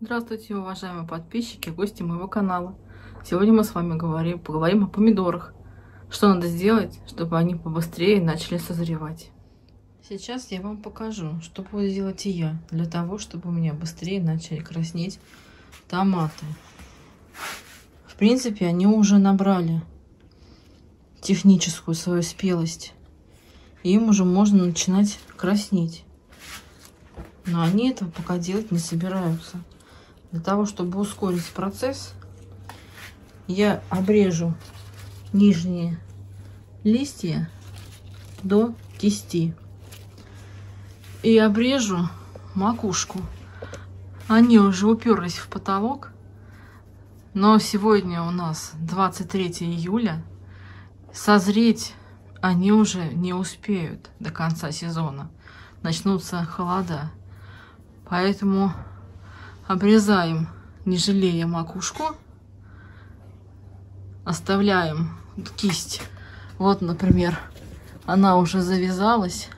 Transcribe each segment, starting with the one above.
Здравствуйте, уважаемые подписчики, гости моего канала. Сегодня мы с вами говорим, поговорим о помидорах. Что надо сделать, чтобы они побыстрее начали созревать. Сейчас я вам покажу, что буду делать и я, для того, чтобы у меня быстрее начали краснеть томаты. В принципе, они уже набрали техническую свою спелость. Им уже можно начинать краснеть. Но они этого пока делать не собираются. Для того, чтобы ускорить процесс, я обрежу нижние листья до кисти. И обрежу макушку. Они уже уперлись в потолок. Но сегодня у нас 23 июля. Созреть они уже не успеют до конца сезона. Начнутся холода. Поэтому обрезаем, не жалея макушку. Оставляем кисть. Вот, например, она уже завязалась.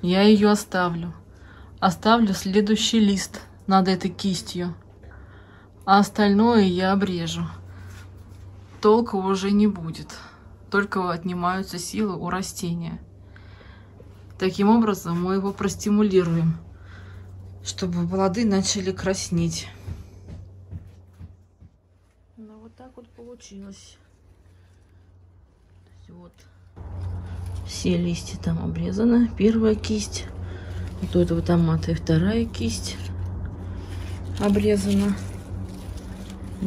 Я ее оставлю. Оставлю следующий лист над этой кистью. А остальное я обрежу. Толка уже не будет. Только отнимаются силы у растения. Таким образом мы его простимулируем чтобы плоды начали краснеть. Ну вот так вот получилось. Вот. Все листья там обрезаны. Первая кисть. Вот у этого томата и вторая кисть обрезана.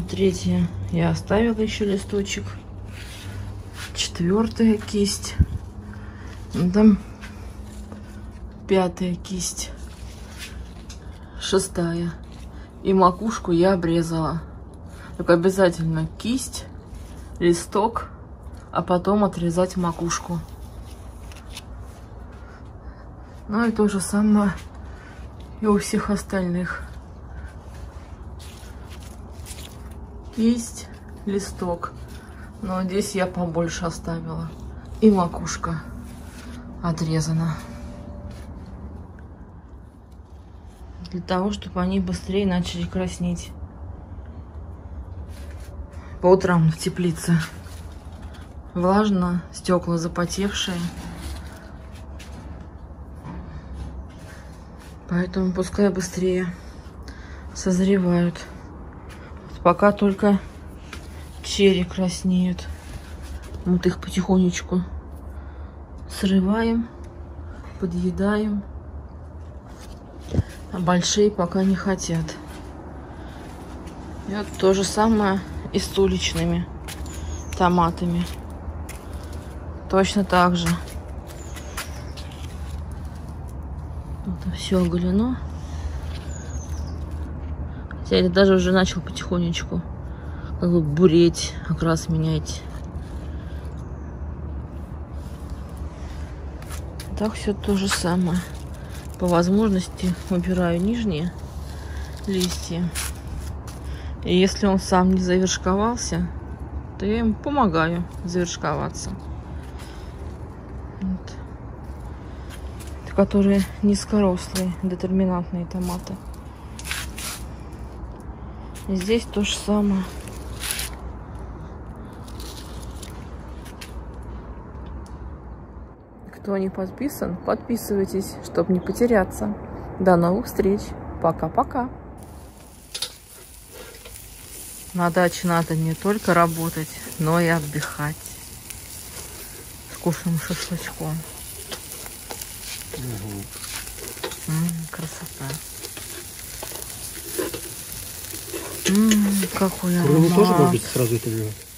Третья я оставила еще листочек. Четвертая кисть. Там пятая кисть шестая. И макушку я обрезала. Так обязательно кисть, листок, а потом отрезать макушку. Ну и то же самое и у всех остальных. Кисть, листок. Но здесь я побольше оставила. И макушка отрезана. Для того, чтобы они быстрее начали краснеть. По утрам в теплице влажно, стекла запотевшие. Поэтому пускай быстрее созревают. Пока только черри краснеют. Вот их потихонечку срываем, подъедаем. А большие пока не хотят. И вот то же самое и с уличными томатами. Точно так же. Вот все оголено. Хотя я даже уже начал потихонечку как бы буреть, окрас менять. Так все то же самое по возможности убираю нижние листья. И если он сам не завершковался, то я ему помогаю завершковаться. Вот. Которые низкорослые, детерминантные томаты. И здесь то же самое. Кто не подписан, подписывайтесь, чтобы не потеряться. До новых встреч. Пока-пока. На даче надо не только работать, но и отдыхать. С вкусным шашлычком. Угу. М -м, красота. М -м, какой аромат. тоже может быть сразу это делать?